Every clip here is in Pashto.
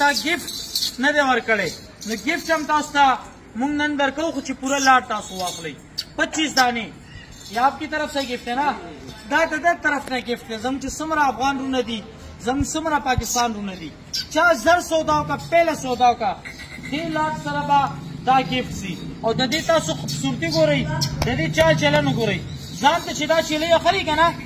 تا ګیفټ نه دی ورکړی نو ګیفټ هم تاسو ته مونږ نن درکو خو چې پوره لاټ تاسو واخلئ پچیس دانې یا آپ کی طرف سے گفت ہے نا دا د ده طرف نه گفت دی زموږ چې څومره افغان رونه دي زموږ څومره پاکستان رونه دي چا زر سودا وکړه پهله سودا وکړه دې لاټ سره به دا گیفت سی او د دې تاسو خوبصورتي ګورئ د دې چال چلن ګورئ ځان ته چې دا چیلۍ اخلي که نه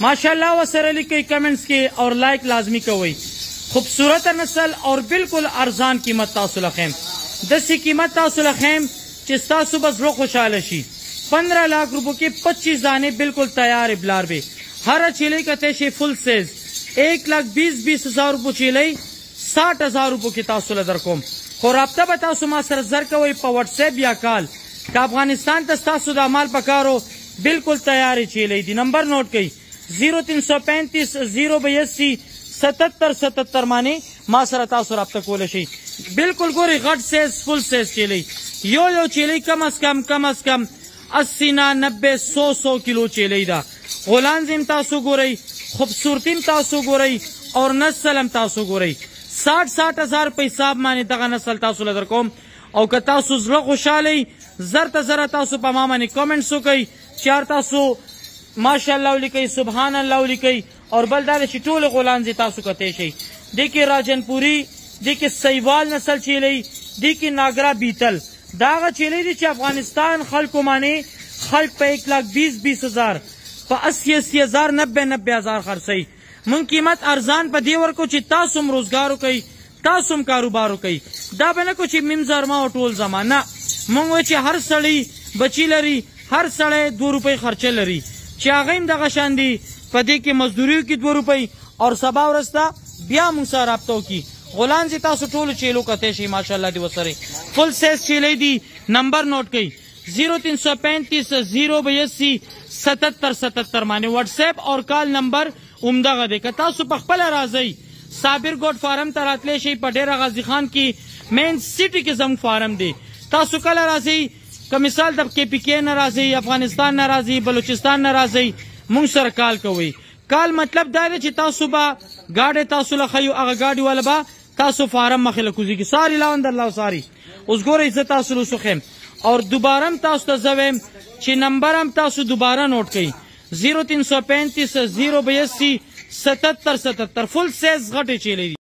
ماشاءالله وسره لیکی کمنټس کی اور لایک لازمی کوی خوبصورت نسل اور بلکل ارزان قیمت تاسو له خیم دسی قیمت تاسو له خیم چی ستاسو به زړه خوشحاله شی پندره لاک روپو کی پچیس دانی بلکل تیار ابلار به هره چیلی کتای شی فل سیز ایک لاک بیس بیس هزار روپو چیلی ساټ هزار روپو کی تاسو له درکوم خو رابطه به تاسو ما سره زر کوی په واټساپ یا کال که افغانستان ته ستاسو دا مال پکارو بلکل تیارې چیلۍ دي نمبر نوټ کړئ زیرو تین سو پینتیس زیرو بیاسی ستتر ستتر باندې ما سره تاسو رابطه کولی شئ بلکل ګورئ غټ سیز فل سیز چیلۍ یو یو چیلۍ کم از کم کم از کم اسی نه نبه سو سو کیلو چیلۍ ده غولانځ هم تاسو ګورئ خوبصورتي هم تاسو ګورئ او نسل هم تاسو ګورئ ساټ ساټ هزار په حساب باندې دغه نسل تاسو له درکوم او که تاسو زړه خوشاله یی زر ته زر تاسو په ما باندې کمنټس وکړئ چې هر تاسو ماشاءالله ولیکئ سبحان الله ولیکئ او بل دا چې ټول غولانځې تاسو کته شي د کې راجنپوري د کې سیوال نسل چیلې د کې ناګرا بیتل داغه چیلې دي چې افغانستان خلکو معنی خلک په 1 لاکھ 20 20 هزار په 80 80 هزار 90 90 هزار خرڅي موږ قیمت ارزان په دې ورکو چې تاسو هم روزګار وکړئ، تاسو هم کاروبار وکړئ. دا به نه کوو چې میم زر ما او ټول زما، نه، موږ وایو چې هر سړی بچي لري، هر سړی دوه روپۍ خرچه لري چې هغه هم دغه شان دي په دې کې مزدوري وکړي دوه روپۍ او سبا ورځ ته بیا موږ سره رابطه وکړي. غولانځې تاسو ټولو چیلو کتای شئ ماشاءالله دې وسره فل سایز چیلۍ دي نمبر نوټ کړئ. زیرو تین سو پینتیس زیرو بیسی ستتر ستتر معنی واټس اپ اور کال نمبر عمدغه دی که تاسو په خپل راځي صابر ګوډ فارم ته راتلی شي په ډیر غازی خان کې مین سیټي کې زموږ فارم دی تاسو کله راځي که مثال د کې پی کې نه راځي افغانستان نه راځي بلوچستان نه راځي مونږ سره کال کوي کال مطلب دا دی چې تاسو به گاډي تاسو لخوا یو هغه گاډي ولبا تاسو فارم مخې لکوزي کې ساری لاوند الله ساری اوس ګورئ زه تاسو له وسوخیم او دوباره هم تاسو ته زه وایم چې نمبر هم تاسو دوباره نوټ کړئ زیرو تین سو پینتیس زیرو بیاسی ستتر ستتر فل سیز غټې چیلې دي